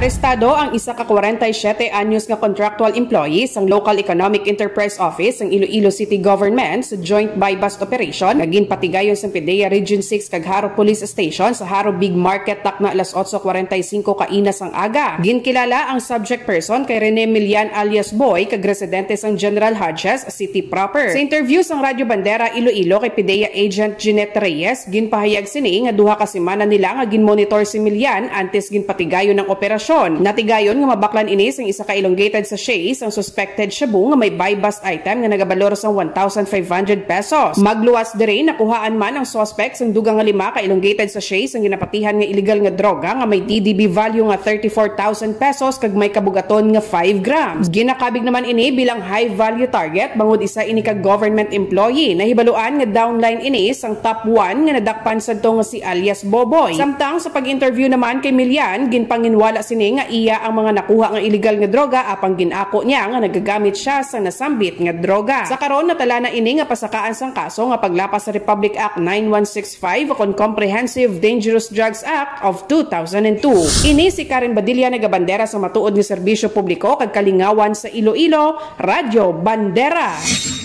Arestado ang isa ka 47 anyos nga contractual employee sang Local Economic Enterprise Office ng Iloilo City Government sa joint buy-bust operation naging patigayon sa PDEA Region 6 kag Haro Police Station sa Haro Big Market takna alas 8.45 kainas ang aga. Ginkilala ang subject person kay Rene Milian alias Boy kag residente sang General Hodges City proper. Sa interview sang Radyo Bandera Iloilo kay PDEA Agent Jeanette Reyes ginpahayag sini nga duha ka semana nila nga ginmonitor si Milian antes ginpatigayon ng operasyon operasyon. Natigayon nga mabaklan inis ang isa ka elongated sa Shays ang suspected shabu nga may buy bust item nga nagabalor sa 1,500 pesos. Magluwas dire nakuhaan man ang suspect ang dugang nga lima ka elongated sa Shays ang ginapatihan nga illegal nga droga nga may DDB value nga 34,000 pesos kag may kabugaton nga 5 grams. Ginakabig naman ini bilang high value target bangod isa ini ka government employee. Nahibaluan nga downline inis ang top 1 nga nadakpan sadto nga si alias Boboy. Samtang sa pag-interview naman kay Milian ginpanginwala si sini nga iya ang mga nakuha nga illegal nga droga apang ginako niya nga nagagamit siya sa nasambit nga droga. Sa karon natala na ini nga pasakaan sang kaso nga paglapas sa Republic Act 9165 kon Comprehensive Dangerous Drugs Act of 2002. Ini si Karen Badilla nagabandera sa matuod nga serbisyo publiko kag kalingawan sa Iloilo, Radyo Bandera.